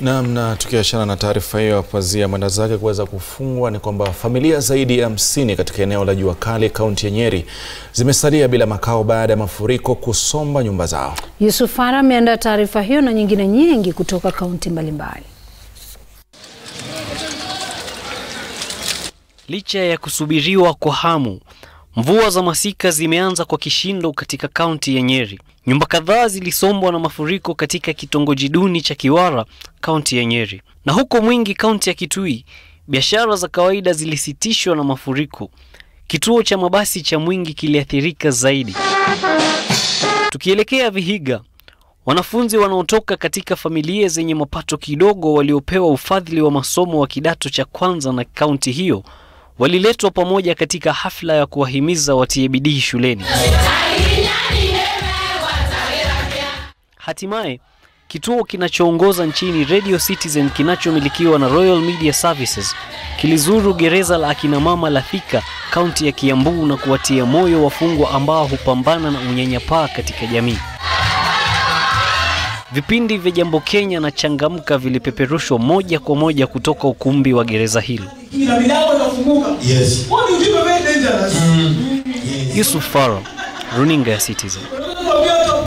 Naam, na tukiachana na taarifa hiyo, pazia mwenda zake kuweza kufungwa ni kwamba familia zaidi ya hamsini katika eneo la Jua Kali kaunti ya Nyeri zimesalia bila makao baada ya mafuriko kusomba nyumba zao. Yusuf Farah ameandaa taarifa hiyo na nyingine nyingi kutoka kaunti mbalimbali. Licha ya kusubiriwa kwa hamu, mvua za masika zimeanza kwa kishindo katika kaunti ya Nyeri. Nyumba kadhaa zilisombwa na mafuriko katika kitongoji duni cha Kiwara, kaunti ya Nyeri. Na huko Mwingi, kaunti ya Kitui, biashara za kawaida zilisitishwa na mafuriko. Kituo cha mabasi cha Mwingi kiliathirika zaidi. Tukielekea Vihiga, wanafunzi wanaotoka katika familia zenye mapato kidogo waliopewa ufadhili wa masomo wa kidato cha kwanza na kaunti hiyo waliletwa pamoja katika hafla ya kuwahimiza watie bidii shuleni. Hatimaye, kituo kinachoongoza nchini Radio Citizen kinachomilikiwa na Royal Media Services kilizuru gereza la akina mama la Thika, kaunti ya Kiambu na kuwatia moyo wafungwa ambao hupambana na unyanyapaa katika jamii. Vipindi vya Jambo Kenya na Changamka vilipeperushwa moja kwa moja kutoka ukumbi wa gereza hilo. Yes. Yusuf Farah, Runinga ya Citizen.